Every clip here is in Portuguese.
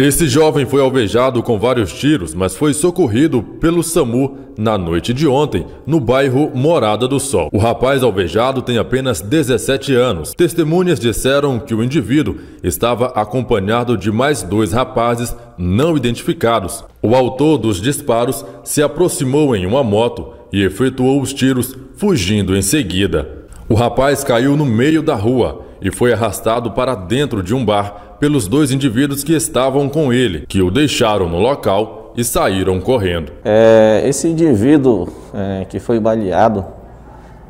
Esse jovem foi alvejado com vários tiros, mas foi socorrido pelo SAMU na noite de ontem, no bairro Morada do Sol. O rapaz alvejado tem apenas 17 anos. Testemunhas disseram que o indivíduo estava acompanhado de mais dois rapazes não identificados. O autor dos disparos se aproximou em uma moto e efetuou os tiros, fugindo em seguida. O rapaz caiu no meio da rua e foi arrastado para dentro de um bar pelos dois indivíduos que estavam com ele, que o deixaram no local e saíram correndo. É, esse indivíduo é, que foi baleado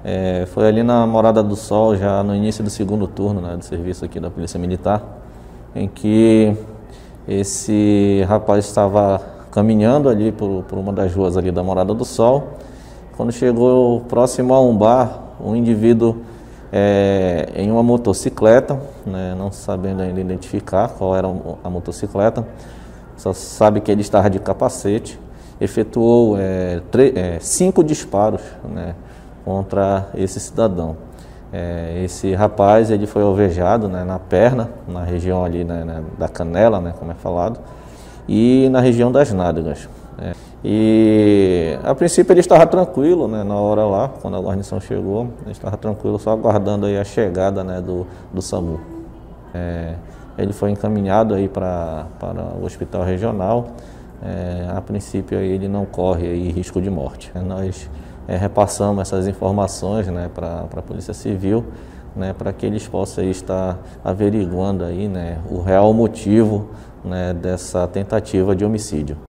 é, foi ali na Morada do Sol, já no início do segundo turno né, de serviço aqui da Polícia Militar, em que esse rapaz estava caminhando ali por, por uma das ruas ali da Morada do Sol. Quando chegou próximo a um bar, um indivíduo é, em uma motocicleta, né, não sabendo ainda identificar qual era a motocicleta, só sabe que ele estava de capacete, efetuou é, é, cinco disparos né, contra esse cidadão. É, esse rapaz ele foi alvejado né, na perna, na região ali né, né da canela, né, como é falado, e na região das nádegas. É. E a princípio ele estava tranquilo, né, na hora lá, quando a guarnição chegou, ele estava tranquilo, só aguardando aí a chegada, né, do, do SAMU. É, ele foi encaminhado aí para, para o hospital regional. É, a princípio aí ele não corre aí risco de morte. É, nós é, repassamos essas informações, né, para a Polícia Civil, né, para que eles possam aí estar averiguando aí, né, o real motivo né, dessa tentativa de homicídio.